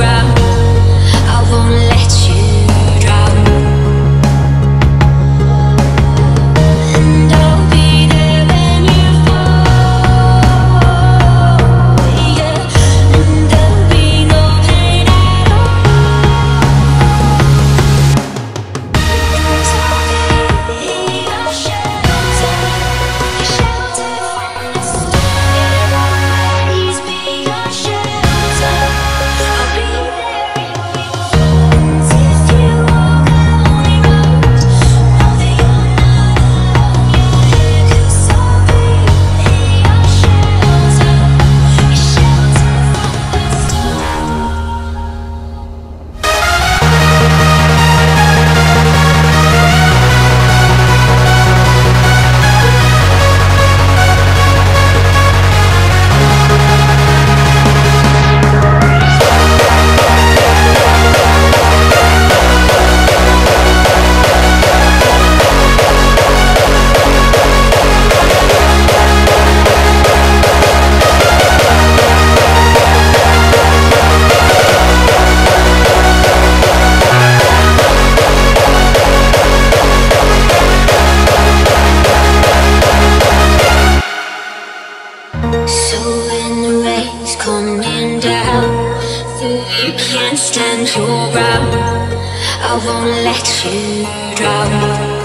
ground you can't stand your ground, I won't let you drown.